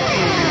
Yeah.